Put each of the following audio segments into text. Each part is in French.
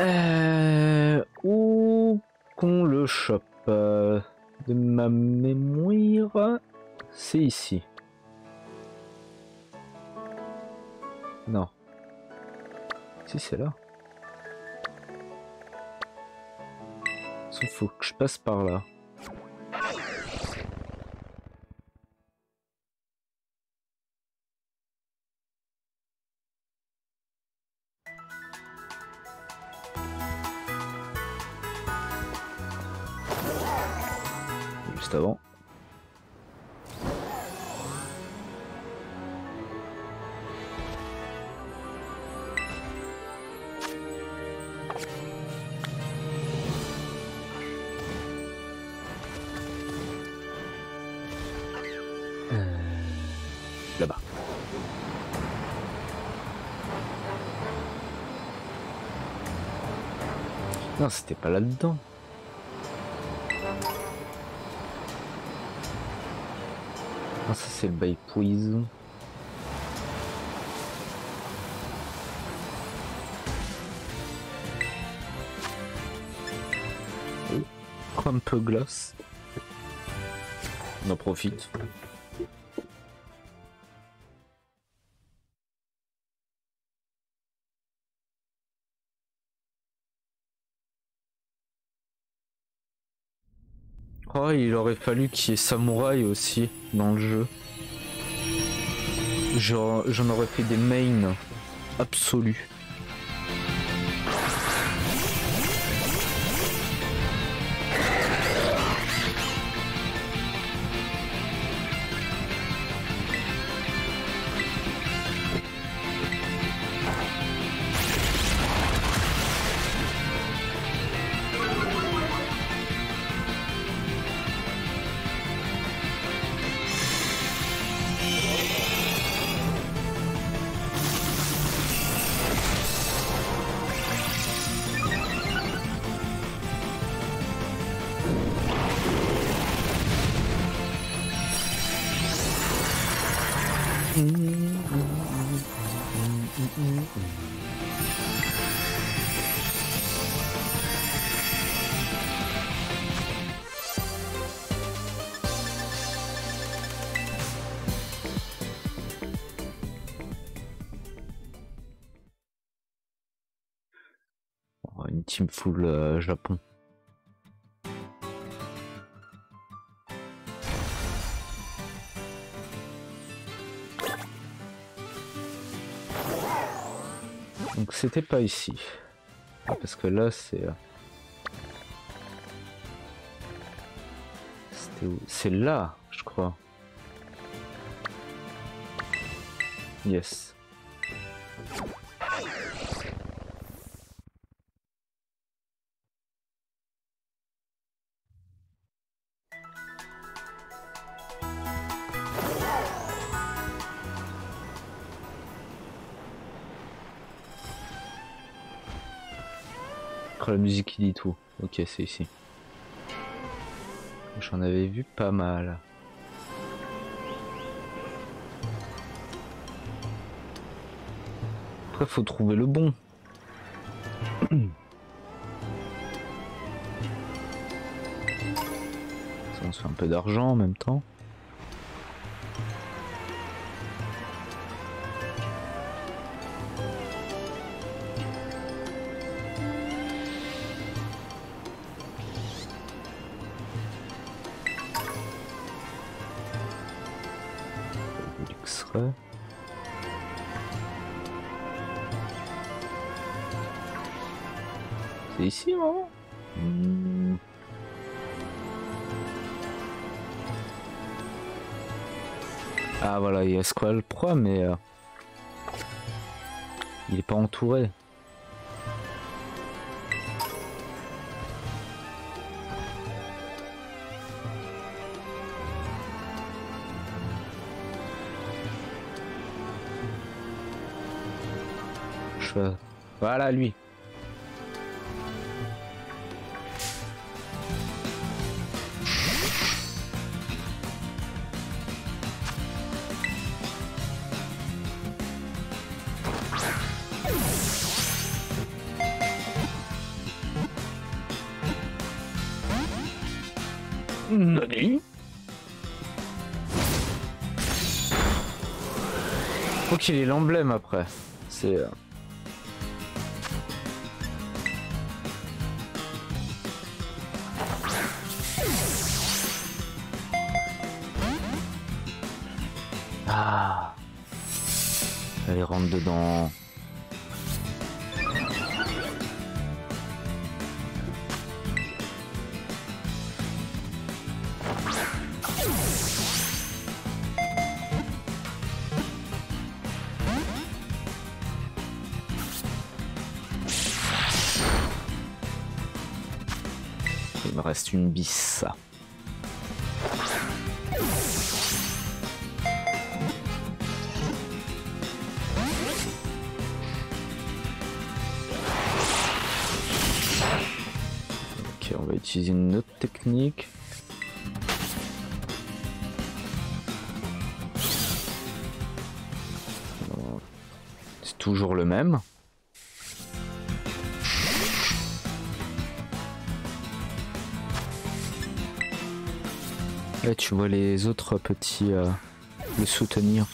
Euh, où qu'on le chope euh, De ma mémoire, c'est ici. Non. Si, c'est là. Il faut que je passe par là. C'était pas là-dedans. Ah, ça c'est le bail poison. Oh, un peu glace. On en profite. Aurait fallu qu'il y ait samouraï aussi dans le jeu. J'en aurais fait des mains absolus. Team full euh, Japon. Donc c'était pas ici. Parce que là c'est... euh, C'était où? C'est là, je crois. Yes. La musique qui dit tout. Ok, c'est ici. J'en avais vu pas mal. Après, faut trouver le bon. Ça, on se fait un peu d'argent en même temps. A Squall Pro, mais euh, il est pas entouré. Je- Voilà lui. Qu'il ait l'emblème après. C'est... euh, Ah Allez, rentre dedans. Me reste une bis. Ok, on va utiliser une autre technique. C'est toujours le même. Tu vois les autres petits euh, le soutenir.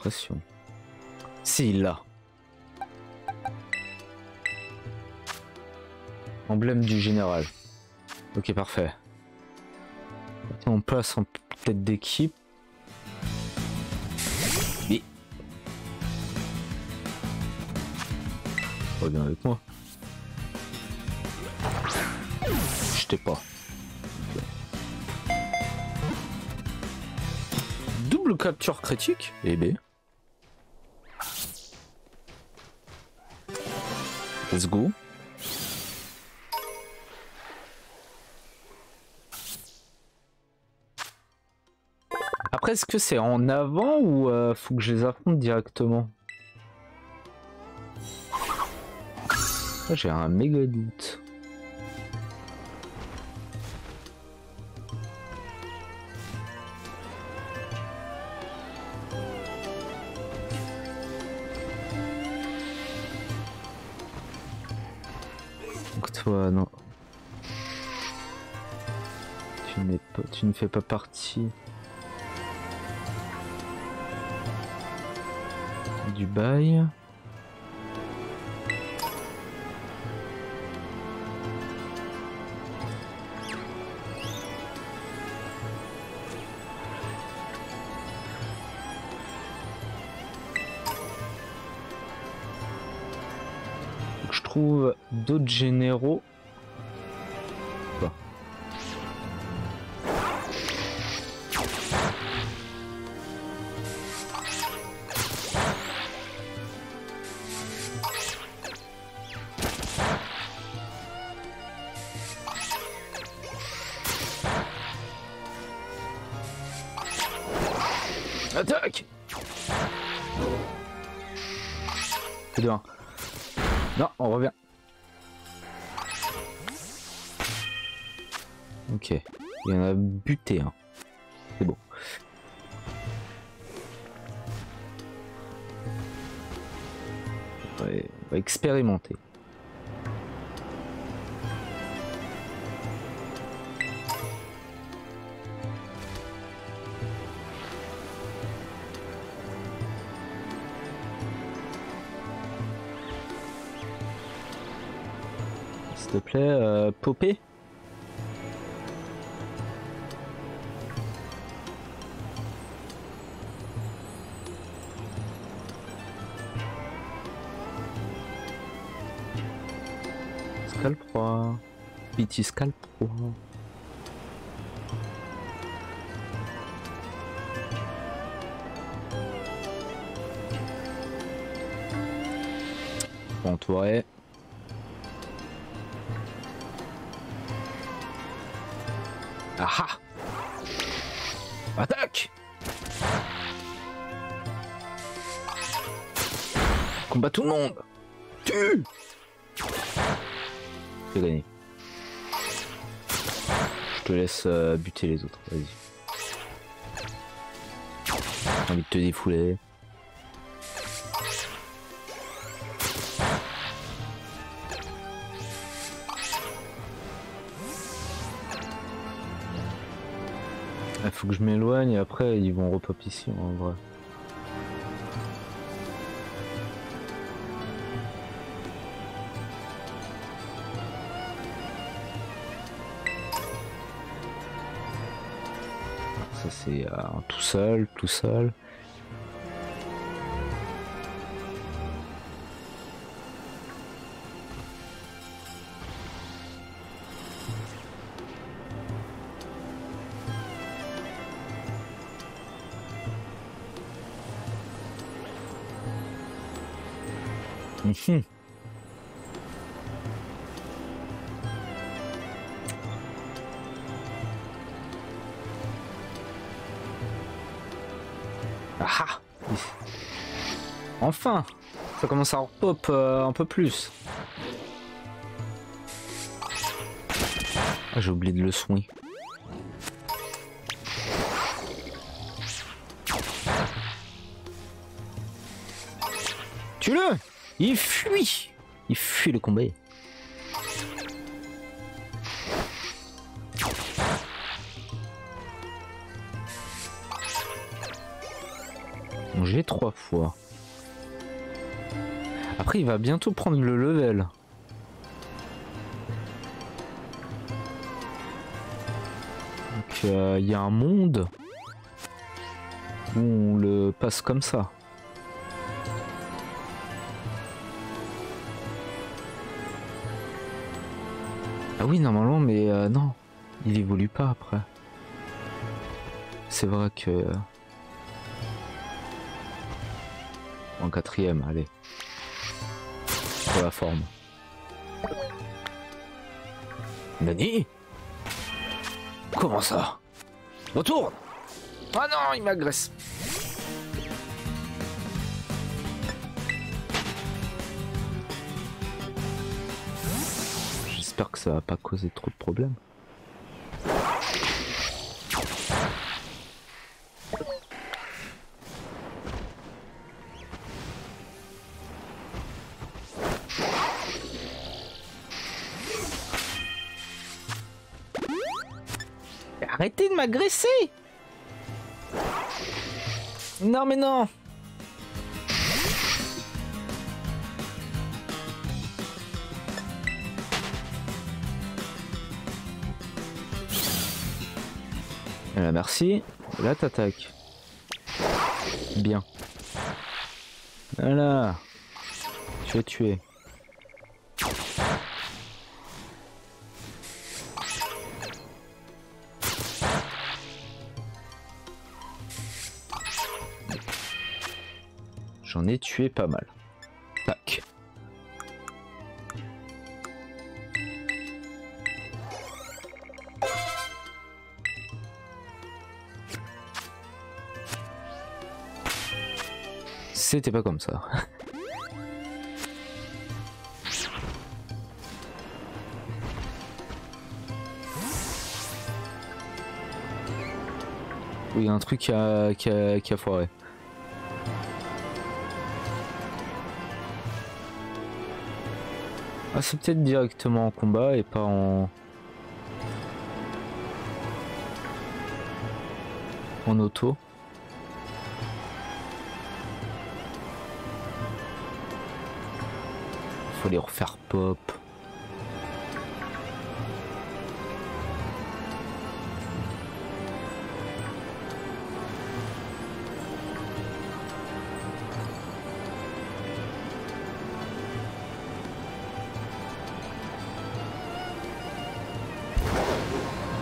L'impression. Si, l'a. Emblème du général. Ok, parfait. On passe en tête d'équipe. Oui. Reviens avec moi. Je t'ai pas. Double capture critique Eh ben. Let's go. Après, est-ce que c'est en avant ou euh, faut que je les affronte directement? Ah, J'ai un méga doute. Non. Tu, pas, tu ne fais pas partie du bail. D'autres généraux. Attaque C'est deux, un. Non, on revient. Ok. Il y en a buté un. C'est bon. On va expérimenter. S'il te plaît, euh, popper Pity Scalp 3. Entouré. Ah ah Attaque Combat tout le monde Tue J'ai gagné. Te laisse euh, buter les autres, vas-y. J'ai envie de te défouler. Il faut que je m'éloigne et après ils vont repop ici en vrai. Tout seul, tout seul. Ah. Enfin Ça commence à repop euh, un peu plus. Ah, j'ai oublié de le soigner. Tue-le Il fuit Il fuit le combat. J'ai trois fois. Après, il va bientôt prendre le level. Donc, euh, il y a un monde où on le passe comme ça. Ah oui, normalement, mais euh, non, il évolue pas après. C'est vrai que... En quatrième, allez. Pour la forme. Nani? Comment ça? Retourne Ah non, il m'agresse. J'espère que ça va pas causer trop de problèmes. M'agresser Non mais non Voilà, merci. Là, t'attaques. Bien. Voilà. Tu es tué. J'en ai tué pas mal. Tac. C'était pas comme ça. Oui, un truc qui a, qui a foiré. Ah, c'est peut-être directement en combat et pas en... En auto. Faut les refaire pop.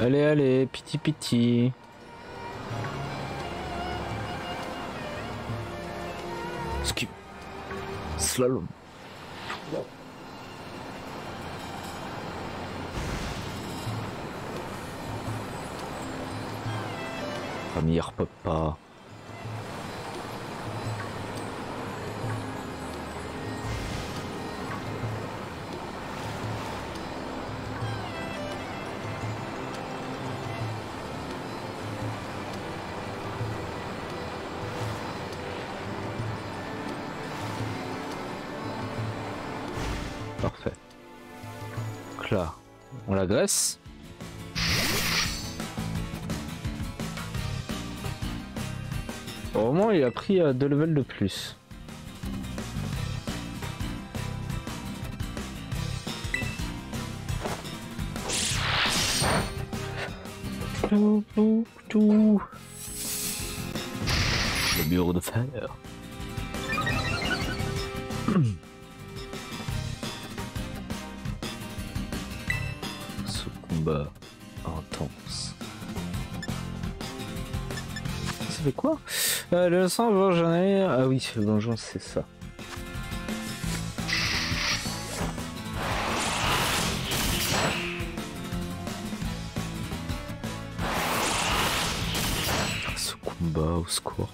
Allez, allez, piti piti. Ski. Slalom. Famille papa. Au moins, il a pris euh, deux levels de plus. Intense. Ça fait quoi? Euh, Le sang, j'en. Ah oui, le donjon, c'est ça. Ah, Ce combat, au secours.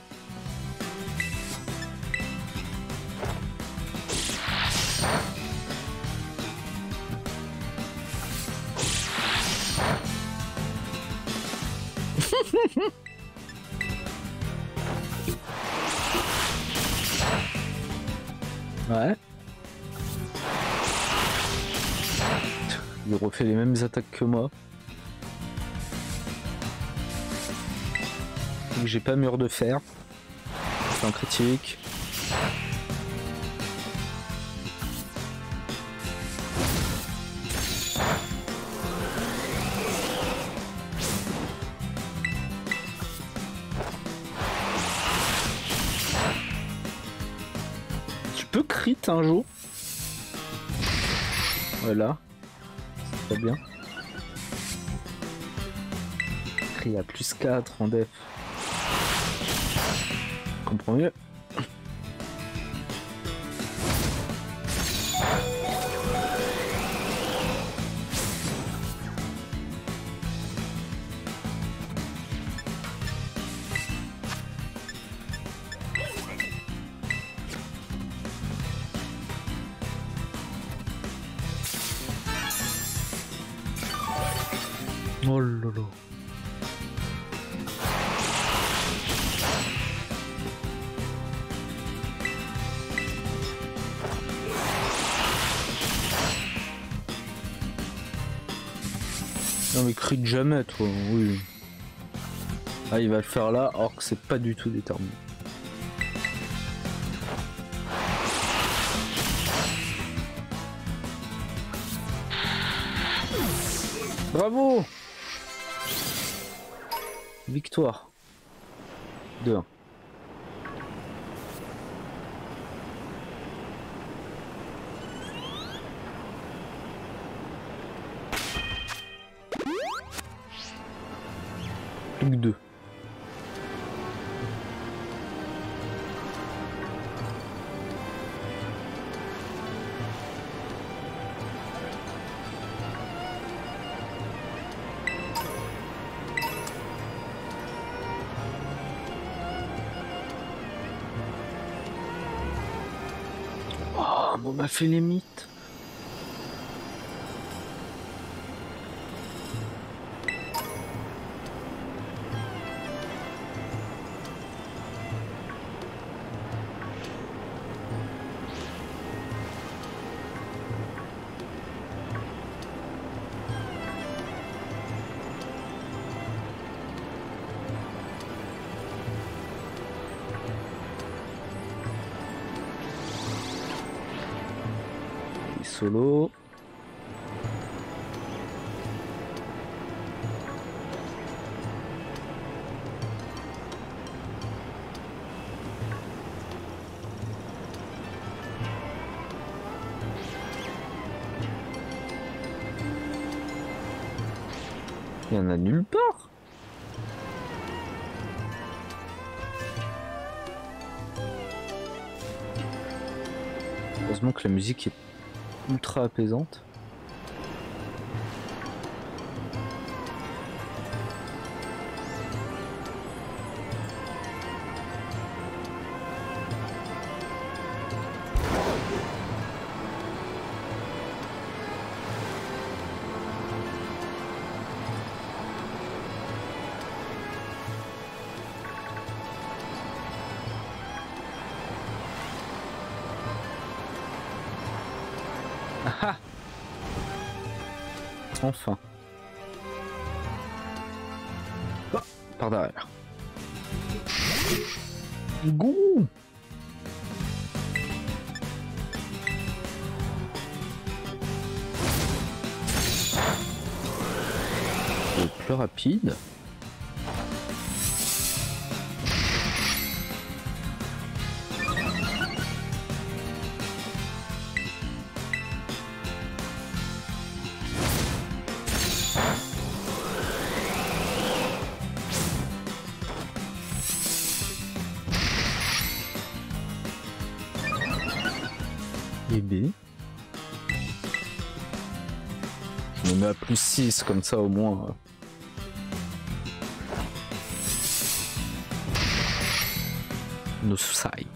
Il refait les mêmes attaques que moi. J'ai pas mur de fer. C'est un critique. Tu peux crit un jour? Voilà. Très bien. Crit à plus 4 en def. Comprends mieux. Non mais crie de jamais toi, oui. Ah il va le faire là alors que c'est pas du tout déterminé. Bravo Victoire 2-1. Plus que 2. Oh, on m'a fait les mythes. Il y en a nulle part. Heureusement que la musique est ultra apaisante. Enfin. Oh, par derrière. Le plus rapide. 6 comme ça au moins. euh. No sai.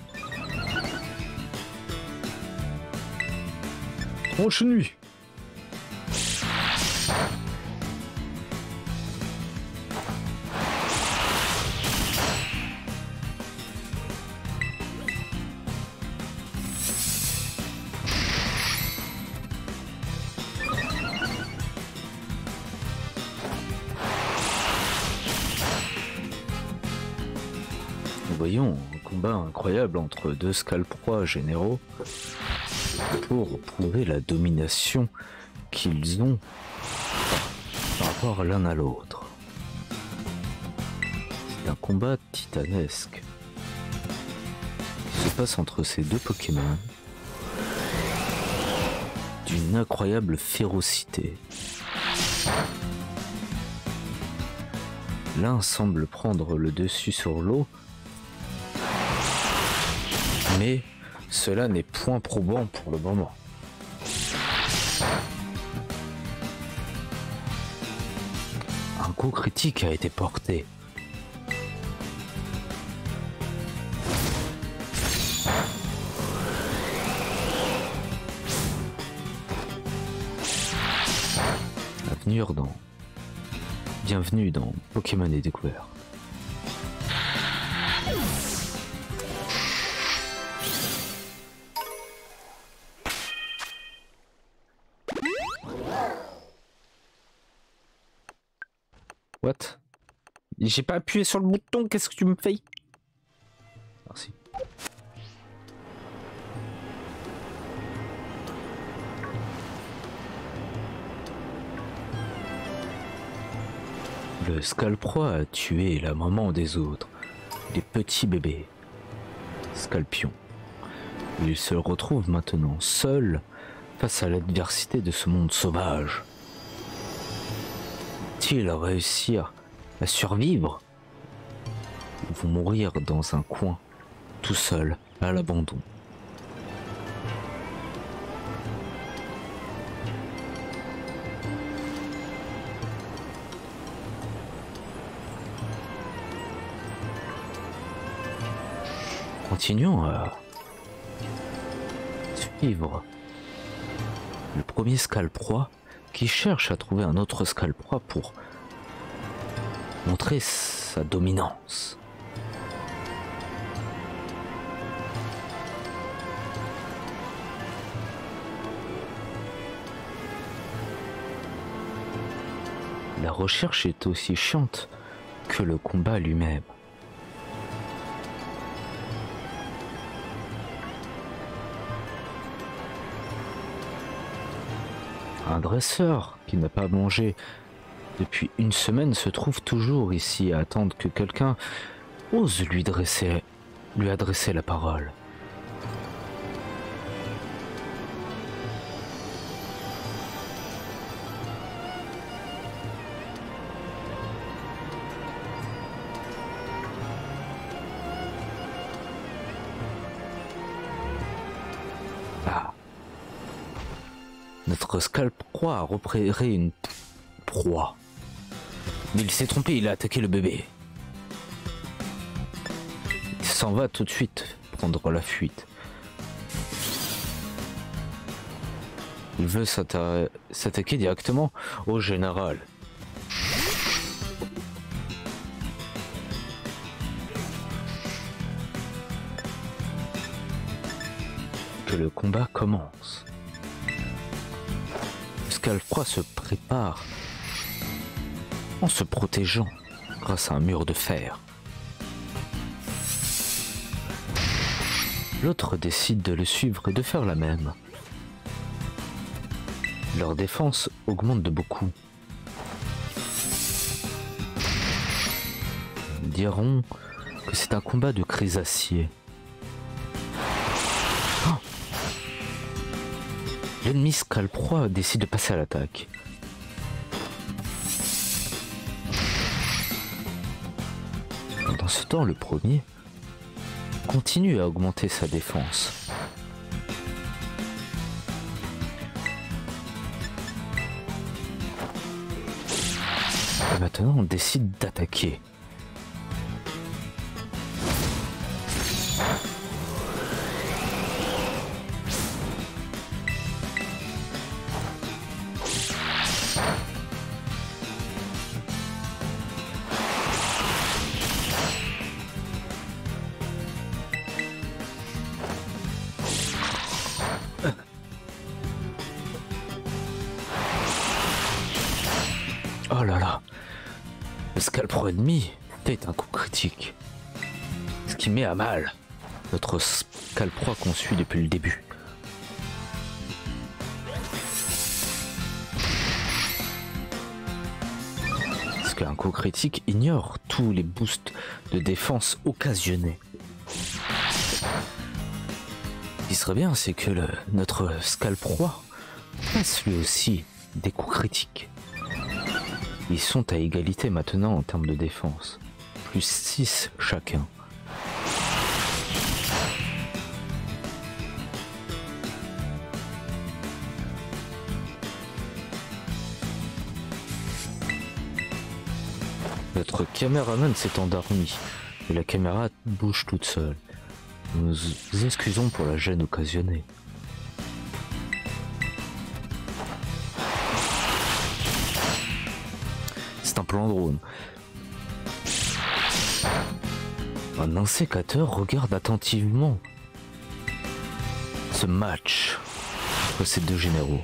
Tranche nuit. Un combat incroyable entre deux scalproies généraux pour prouver la domination qu'ils ont par, par rapport l'un à l'autre. C'est un combat titanesque qui se passe entre ces deux Pokémon d'une incroyable férocité. L'un semble prendre le dessus sur l'eau, mais cela n'est point probant pour le moment. Un coup critique a été porté. Bienvenue dans... Bienvenue dans Pokémon et découvert. J'ai pas appuyé sur le bouton, qu'est-ce que tu me fais? Merci. Le Scalproie a tué la maman des autres, les petits bébés. Scalpion. Il se retrouve maintenant seul face à l'adversité de ce monde sauvage. Va-t-il réussir survivre. Ou vont mourir dans un coin, tout seul, à l'abandon. Continuons à suivre le premier scalproie qui cherche à trouver un autre scalproie pour montrer sa dominance. La recherche est aussi chiante que le combat lui-même. Un dresseur qui n'a pas mangé depuis une semaine, se trouve toujours ici à attendre que quelqu'un ose lui, dresser, lui adresser la parole. Ah. Notre scalp croit à repérer une proie. Mais il s'est trompé, il a attaqué le bébé. Il s'en va tout de suite prendre la fuite. Il veut s'attaquer directement au général. Que le combat commence. Scalfroy se prépare en se protégeant grâce à un mur de fer. L'autre décide de le suivre et de faire la même. Leur défense augmente de beaucoup. diront que c'est un combat de crésaciers. Oh L'ennemi Scalproie décide de passer à l'attaque. Pendant ce temps, le premier continue à augmenter sa défense. Maintenant, on décide d'attaquer. Mal notre scalproie qu'on suit depuis le début. Parce qu'un coup critique ignore tous les boosts de défense occasionnés. Ce qui serait bien, c'est que le, notre scalproie fasse lui aussi des coups critiques. Ils sont à égalité maintenant en termes de défense. Plus 6 chacun. Notre caméraman s'est endormi et la caméra bouge toute seule. Nous nous excusons pour la gêne occasionnée. C'est un plan drone. Un insécateur regarde attentivement ce match entre ces deux généraux.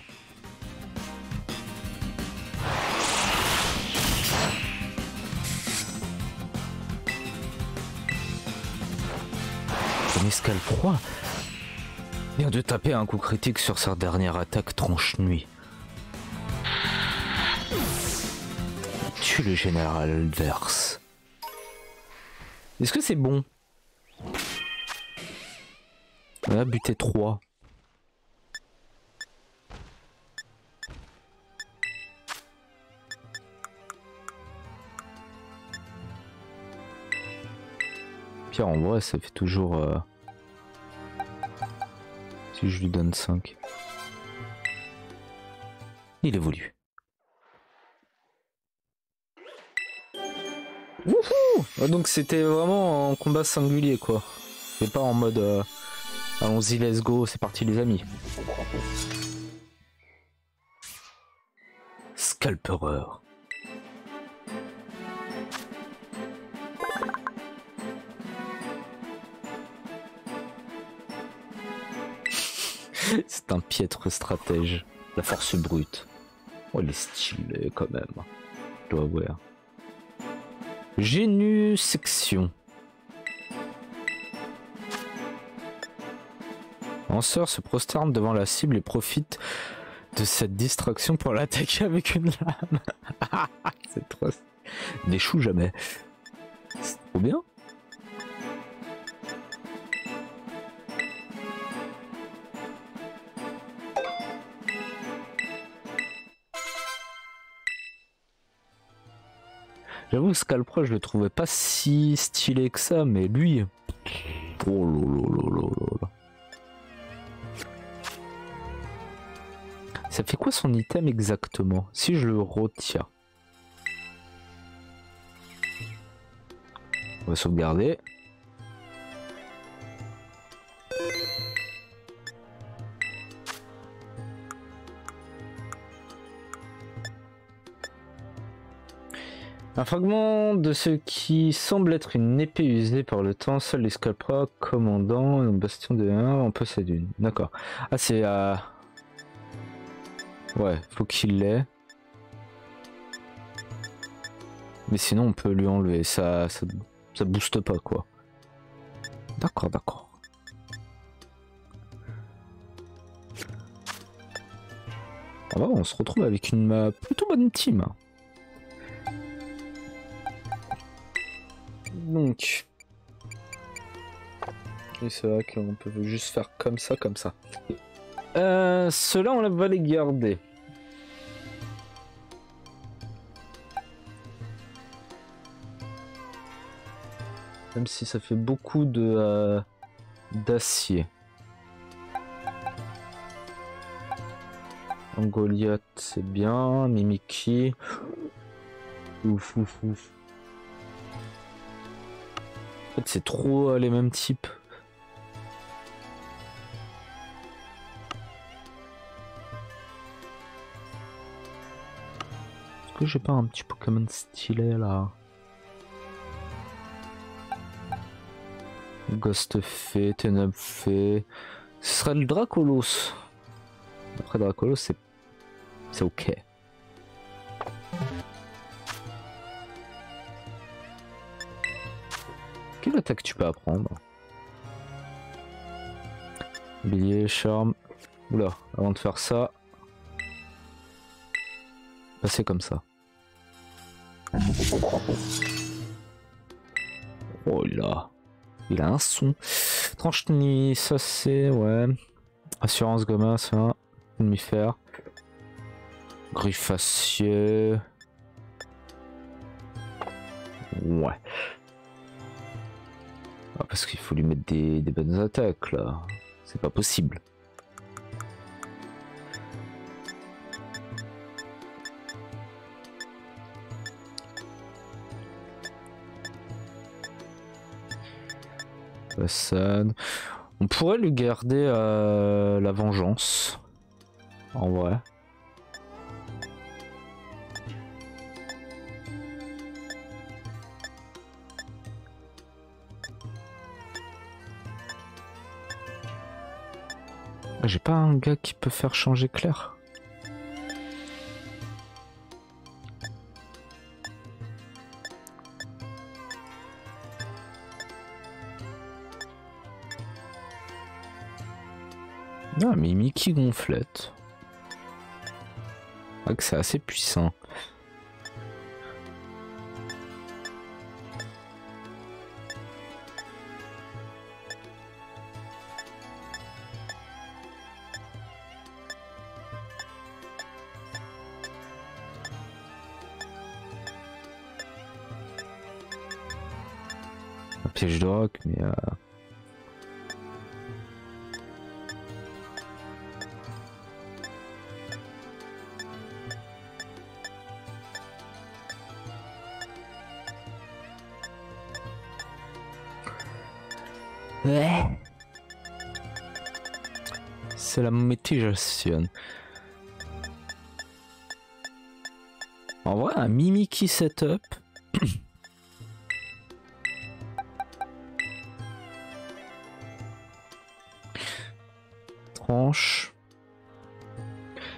Escale froid vient de taper un coup critique sur sa dernière attaque tranche-nuit. Tue le général Verse. Est-ce que c'est bon? On a buté 3. Pierre en vrai ça fait toujours... euh, Si je lui donne 5. Il évolue. Wouhou Ah, Donc c'était vraiment en combat singulier quoi. C'est pas en mode euh, allons-y let's go, c'est parti les amis. Scalperer. C'est un piètre stratège. La force brute. Oh, il est stylé quand même. Je dois avouer. Génu section. Lanceur se prosterne devant la cible et profite de cette distraction pour l'attaquer avec une lame. C'est trop. N'échoue jamais. C'est trop bien. J'avoue que Scalpro, je le trouvais pas si stylé que ça, mais lui. Oh là. Ça fait quoi son item exactement Si je le retiens? On va sauvegarder. Un fragment de ce qui semble être une épée usée par le temps, seul les scalpera commandant un bastion de 1 en possède une. D'accord. Ah c'est à... Ouais, faut qu'il l'ait. Mais sinon on peut lui enlever, ça, ça, booste pas quoi. D'accord, d'accord. Ah bah, on se retrouve avec une euh, plutôt bonne team. Donc. C'est vrai qu'on peut juste faire comme ça, comme ça. Euh, Ceux-là, on va les garder. Même si ça fait beaucoup de euh, d'acier. Goliath, c'est bien. Mimiki. Ouf, ouf, ouf. En fait, c'est trop euh, les mêmes types. Est-ce que j'ai pas un petit Pokémon stylé là? Ghost Fée, Ténèbres Fée. Ce serait le Dracolos. Après Dracolos, c'est. C'est ok. Attaque tu peux apprendre Billet, charme. Oula, avant de faire ça. Passer comme ça. Oh là. Il a un son. Tranche nuit, ça c'est. Ouais. Assurance Goma, ça. Ennemi fer. Griffacier. Ouais. Ah, parce qu'il faut lui mettre des, bonnes attaques là. C'est pas possible. On pourrait lui garder euh, la vengeance. En vrai. J'ai pas un gars qui peut faire changer Claire? Ah mais Mickey gonflette. Ah que c'est assez puissant. Piège de rock, mais... Euh... Ouais. C'est la mitigation. En vrai, un Mimiki setup.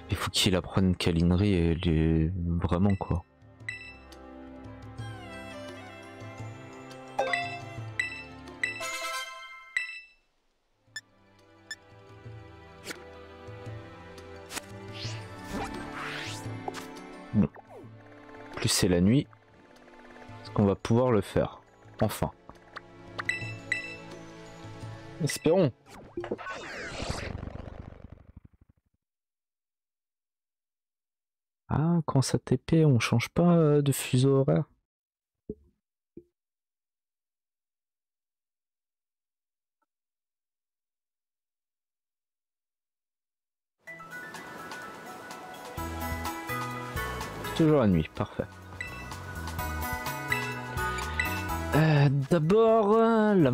Il faut qu'il apprenne câlinerie et les... vraiment quoi. Bon. Plus c'est la nuit, est-ce qu'on va pouvoir le faire? Enfin. Espérons. France ATP, on change pas euh, de fuseau horaire? Toujours la nuit, parfait. Euh, d'abord, euh, la.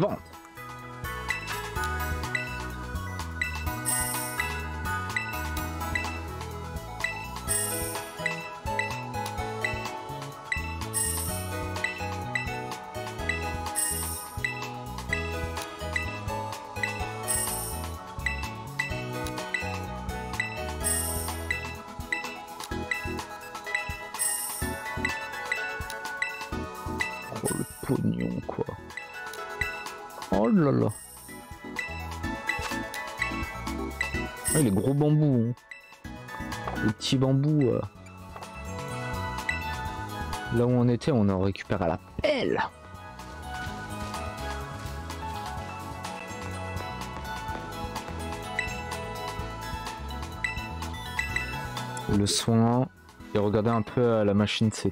Ah, les gros bambous. hein. Les petits bambous. euh. Là où on était, on en récupère à la pelle. Le soin. Et regarder un peu à la machine CT.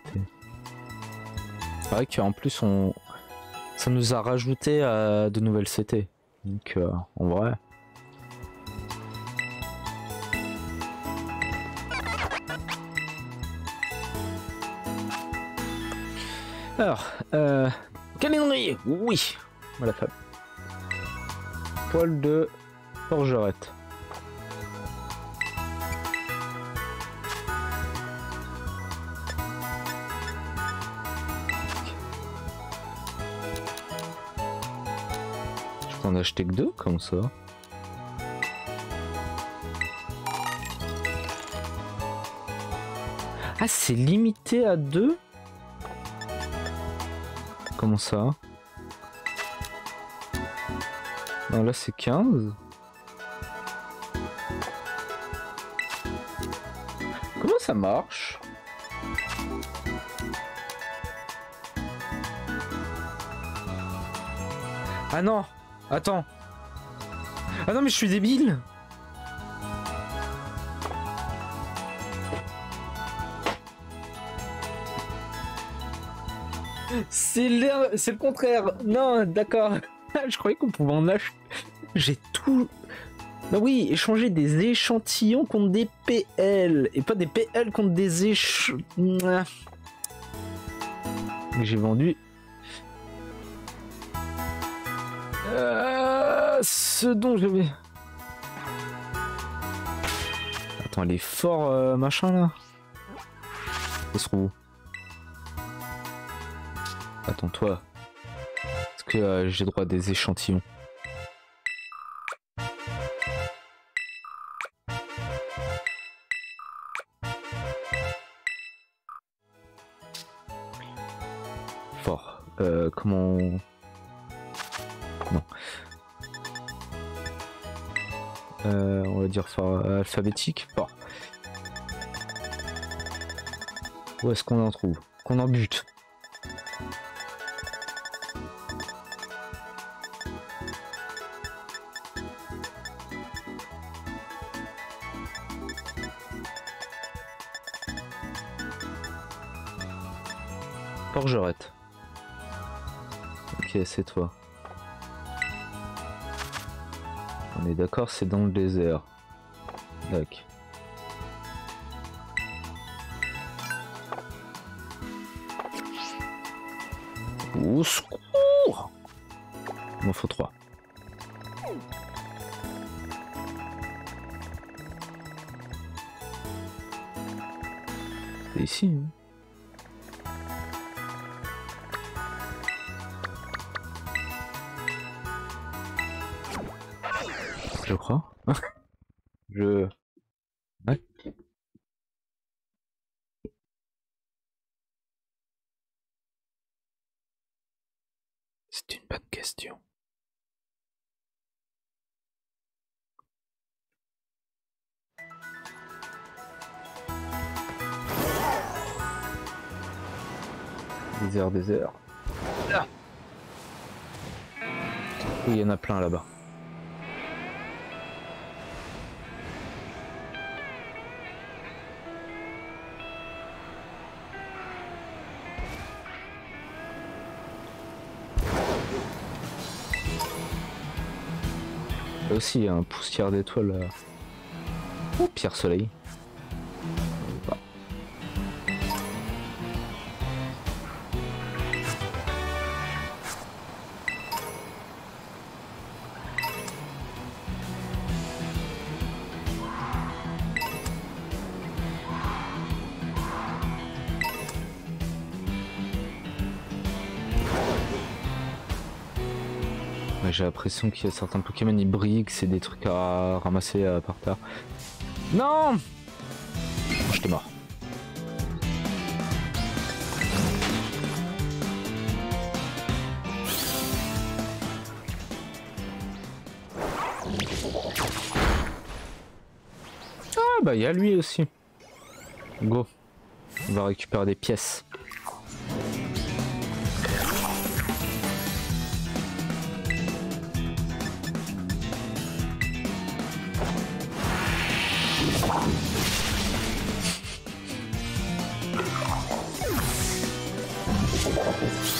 C'est vrai qu'en plus, on... ça nous a rajouté à de nouvelles CT. Donc, euh, en vrai. Alors, euh... calendrier, oui, voilà femme. Poil de forgerette. Je peux en acheter que deux comme ça. Ah, c'est limité à deux? Comment ça? Non, là c'est 15. Comment ça marche? Ah non Attends Ah non mais je suis débile C'est le, contraire. Non, d'accord. Je croyais qu'on pouvait en acheter. J'ai tout. Bah oui, échanger des échantillons contre des PL et pas des PL contre des éch. Mouah. J'ai vendu. Euh, ce dont je vais. Attends, les forts euh, machin là. Ils se trouve Attends, toi. Est-ce que euh, j'ai droit à des échantillons? Fort. Euh, comment... dire fort euh, alphabétique. Fort. Où est-ce qu'on en trouve? Qu'on en bute Forgerette. Ok, c'est toi. On est d'accord, c'est dans le désert. D'accord. Au secours Il m'en faut trois. C'est ici. hein. Je crois. Je. Oui, il y en a plein là-bas. Là aussi, un poussière d'étoiles. euh. Oh, pierre soleil. J'ai l'impression qu'il y a certains Pokémon ils brillent, que c'est des trucs à ramasser euh, par terre. Non oh, J'étais mort. Ah bah il y a lui aussi. Go. On va récupérer des pièces.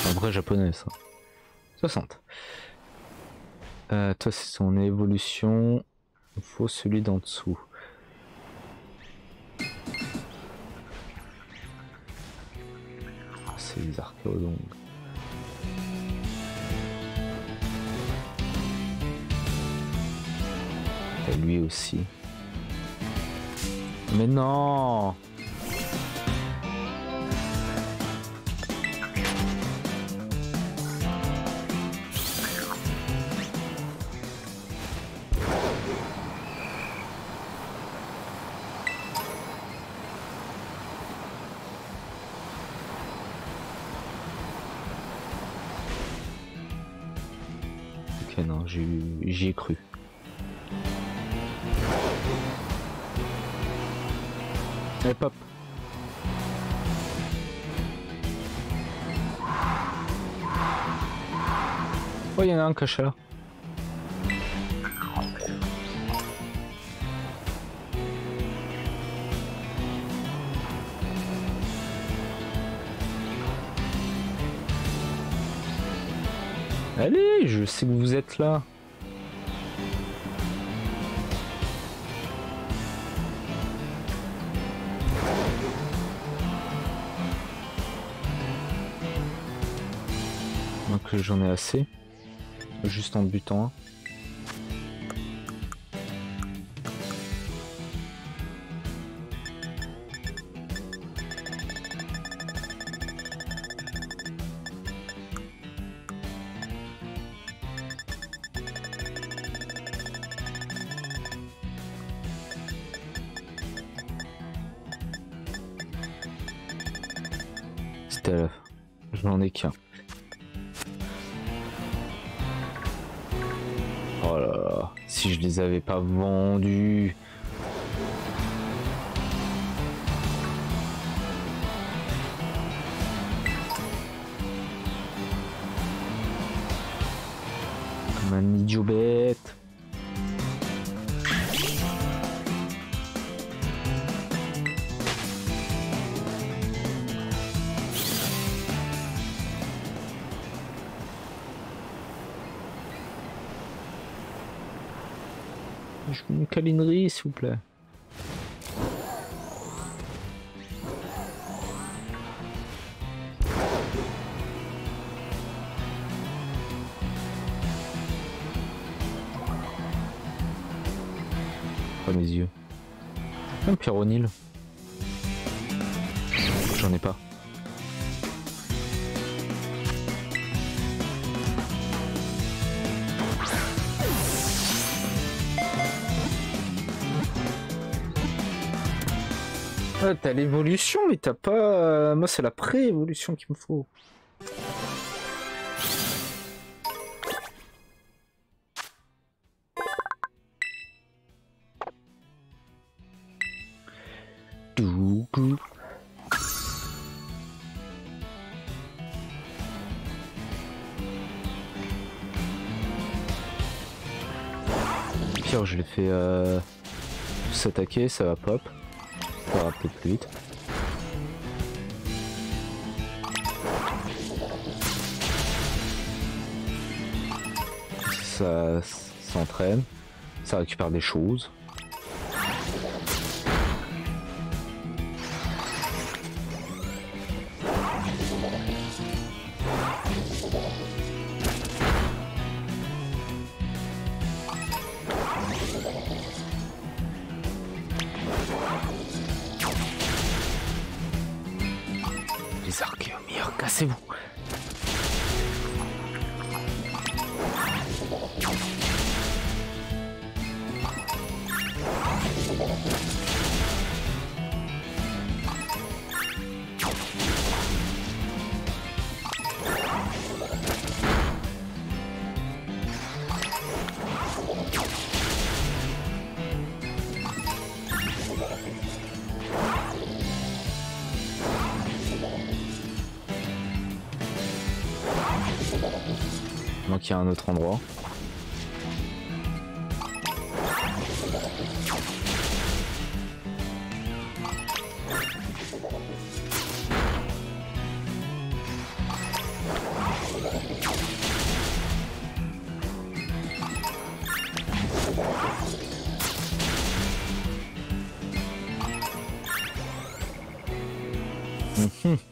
Un vrai japonais ça. 60. Euh, toi c'est son évolution. Il faut celui d'en dessous. Ah, c'est les archéologues. Et lui aussi. Mais non j'y ai cru. Allez, pop. Oh, il y en a un caché là. Allez, je sais que vous êtes là. j'en ai assez. Juste en butant. Les pas vendus. S'il. T'as l'évolution, mais t'as pas... Euh, moi, c'est la pré-évolution qu'il me faut. Pire, je l'ai fait euh, s'attaquer, ça va pop. Peut-être plus. Ça s'entraîne, ça récupère des choses. Mm-hmm.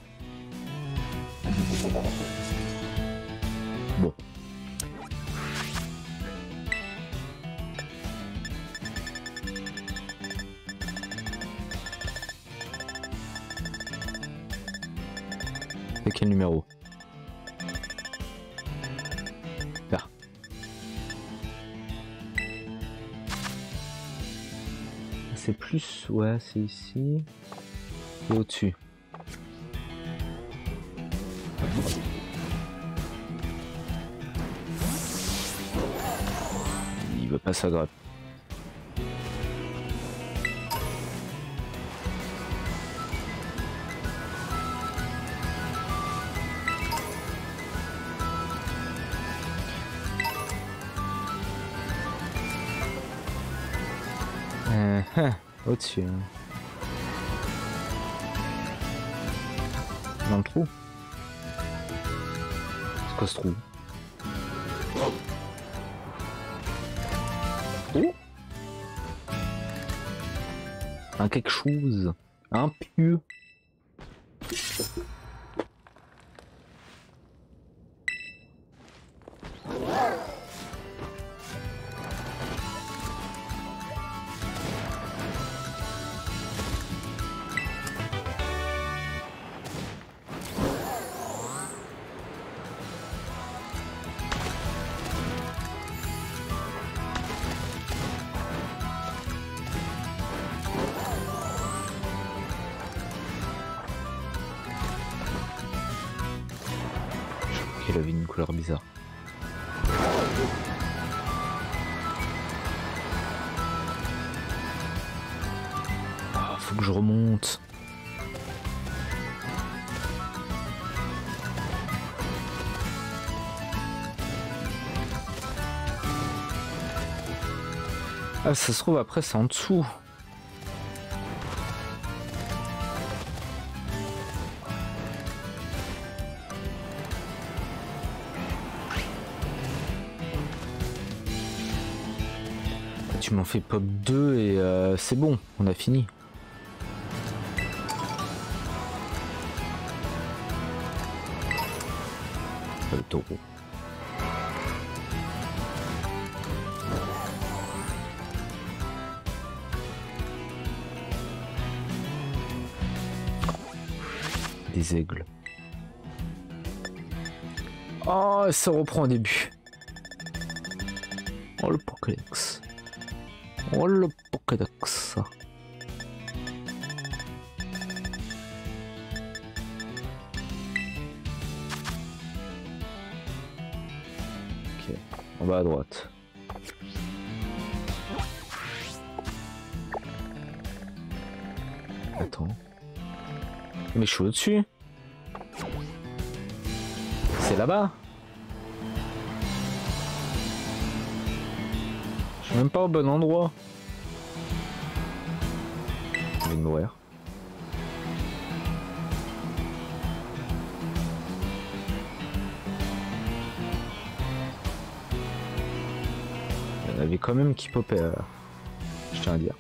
Ouais, c'est ici. Et au-dessus. Il veut pas s'aggraver. Hein. Dans le trou C'est quoi ce trou? Un quelque chose. Un pieu. Il avait une couleur bizarre. Ah, faut que je remonte. Ah, ça se trouve après c'est en dessous. Tu m'en fais pop 2 et euh, c'est bon, on a fini. Le taureau. Des aigles. Oh, ça reprend au début. Oh le Pokédex. Oh le Pokédex. Ok, on va à droite. Attends. Mais je suis au-dessus. C'est là-bas. Je même pas au bon endroit. Je vais mourir. Il y en avait quand même qui popaient. euh, Je tiens à dire.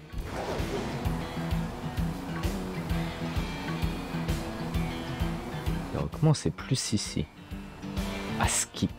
Alors, comment c'est plus ici À skip.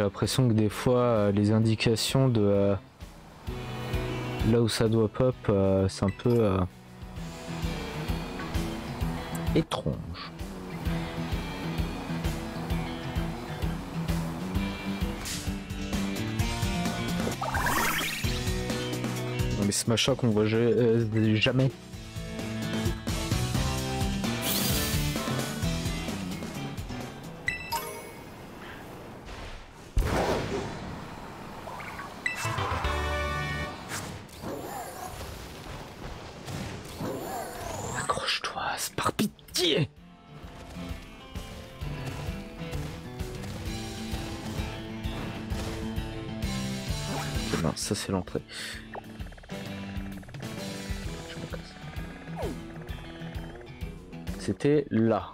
J'ai l'impression que des fois euh, les indications de euh, là où ça doit pop, euh, c'est un peu étrange. mais ce machin qu'on voit jamais. Là.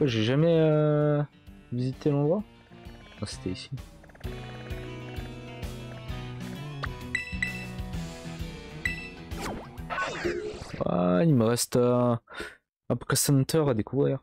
J'ai jamais euh, visité l'endroit? C'était ici. Ah, il me reste un, un Center à découvrir.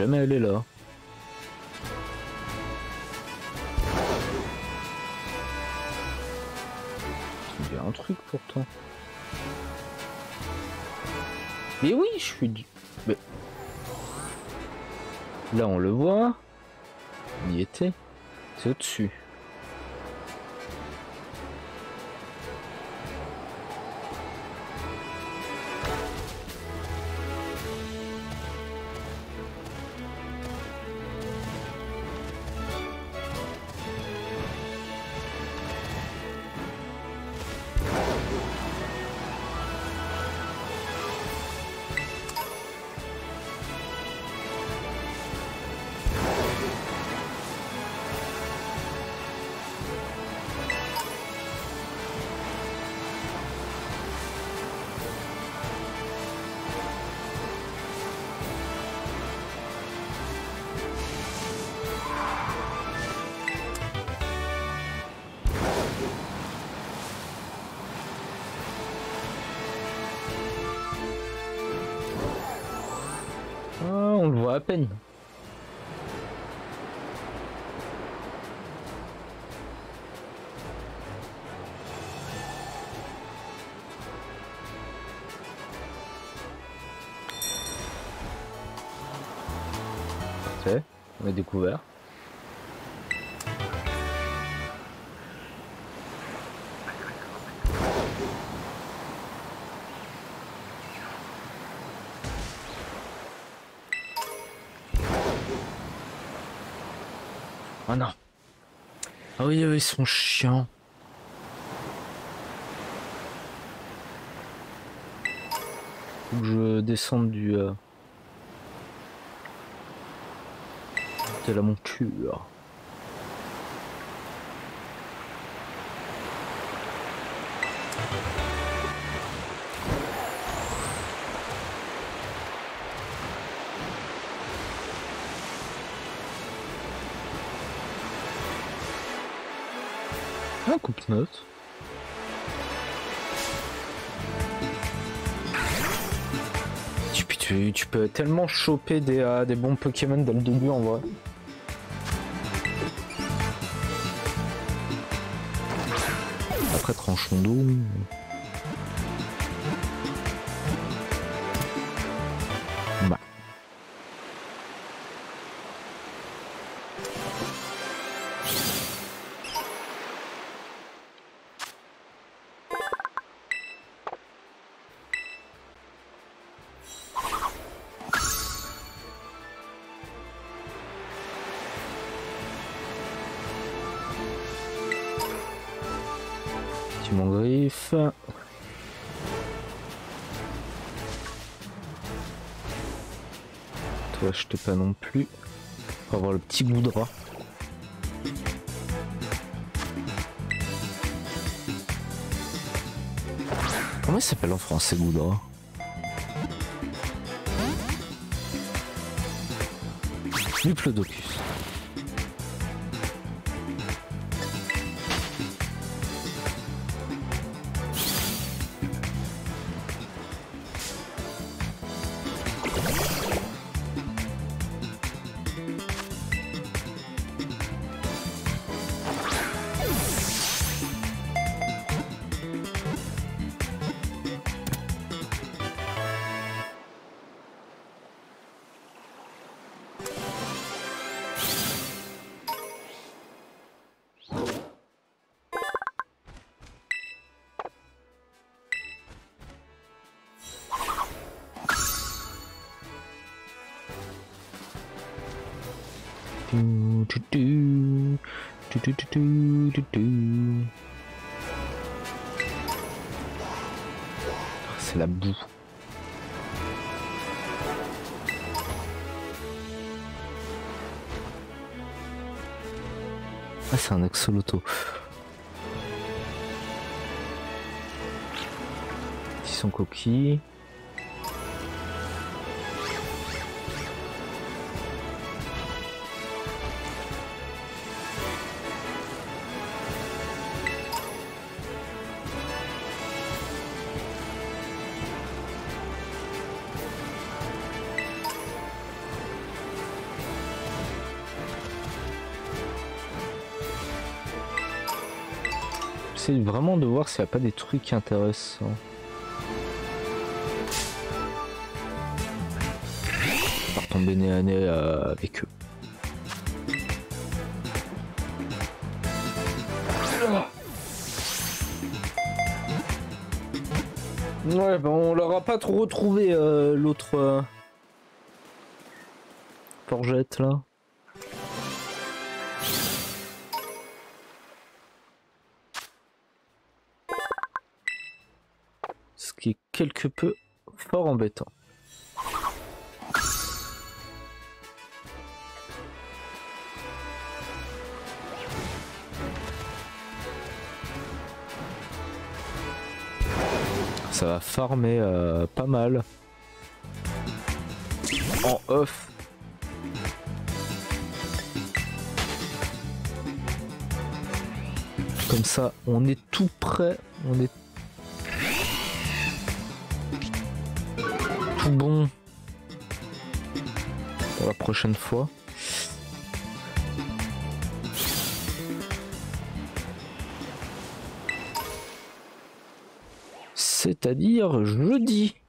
Jamais allé là. Il y a un truc pourtant. Mais oui, je suis du... Mais... Là, on le voit. Il y était. C'est au-dessus. Peine. On a découvert. Ah oui, ils sont chiants. Faut que je descende du... Euh, de la monture. Tu, tu, peux tellement choper des, euh, des bons Pokémon dès le début en vrai. Après tranchon d'eau. T'ai pas non plus. Pour avoir le petit bout. Comment il s'appelle en français bout de rat Ah, c'est un axoloto. Ils sont coquilles. Vraiment de voir s'il n'y a pas des trucs intéressants. Par tomber nez à nez euh, avec eux. Ouais, bah on leur a pas trop retrouvé euh, l'autre euh, forgette là. Quelque peu fort embêtant. Ça va farmer euh, pas mal. En off. Comme ça, on est tout prêt. On est tout bon pour la prochaine fois. C'est-à-dire jeudi.